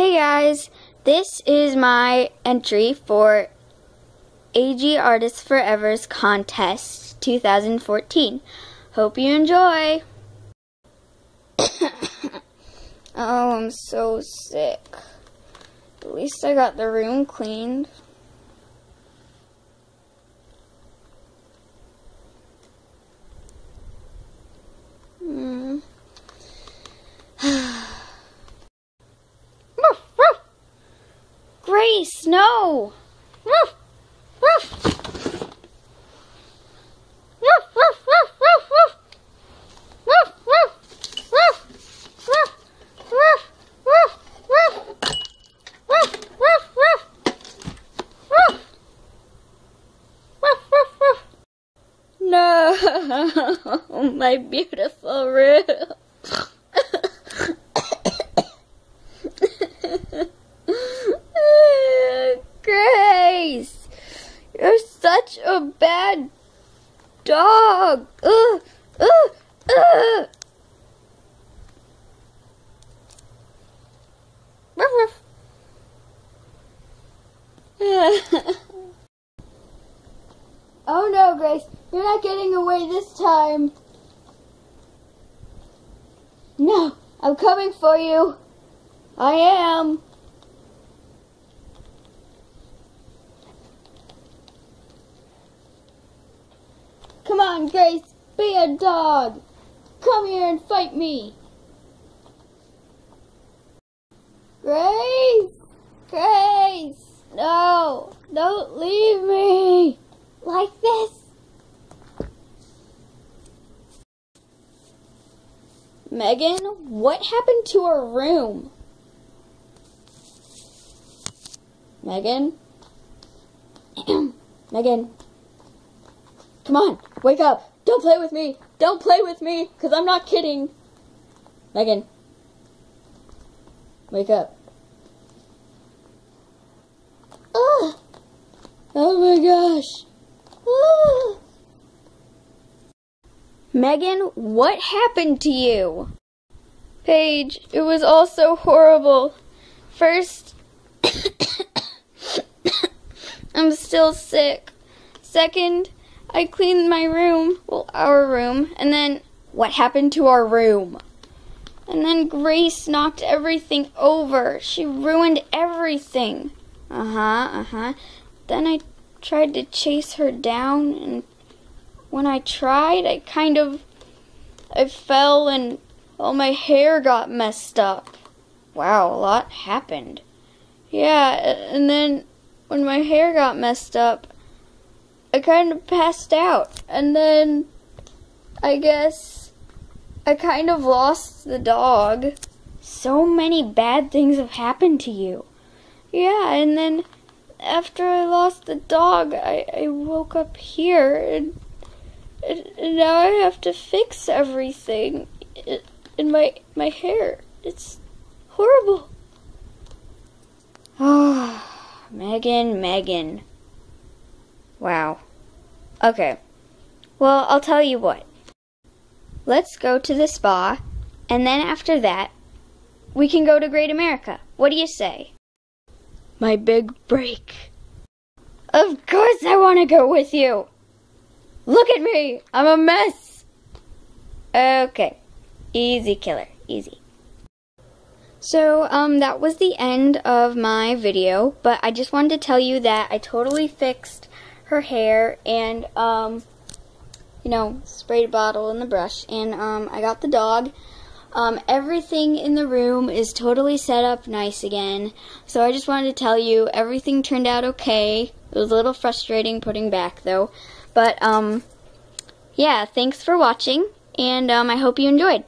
Hey guys, this is my entry for AG Artists Forever's contest 2014. Hope you enjoy. oh, I'm so sick. At least I got the room cleaned. Grace, no! No, my beautiful room. Grace, you're such a bad dog. Ugh, ugh, ugh. Ruff, ruff. oh no, Grace, you're not getting away this time. No, I'm coming for you. I am. Come on, Grace, be a dog. Come here and fight me. Grace, Grace, no, don't leave me like this. Megan, what happened to our room? Megan? Megan? Come on, wake up. Don't play with me. Don't play with me, because I'm not kidding. Megan. Wake up. Ugh. Oh my gosh. Ugh. Megan, what happened to you? Paige, it was all so horrible. First, I'm still sick. Second, I cleaned my room, well, our room, and then what happened to our room? And then Grace knocked everything over. She ruined everything. Uh huh, uh huh. Then I tried to chase her down, and when I tried, I kind of. I fell and all my hair got messed up. Wow, a lot happened. Yeah, and then when my hair got messed up, I kind of passed out. And then I guess I kind of lost the dog. So many bad things have happened to you. Yeah, and then after I lost the dog, I, I woke up here and, and, now I have to fix everything in my my hair. It's horrible. Ah, Megan, Megan. Wow. Okay. Well, I'll tell you what. Let's go to the spa, and then after that, we can go to Great America. What do you say? My big break. Of course I want to go with you. Look at me. I'm a mess. Okay. Easy killer. Easy. So, um, that was the end of my video, but I just wanted to tell you that I totally fixed her hair and, um, you know, sprayed a bottle in the brush. And, um, I got the dog. Um, everything in the room is totally set up nice again. So I just wanted to tell you everything turned out okay. It was a little frustrating putting back though. But, um, yeah, thanks for watching. And, um, I hope you enjoyed.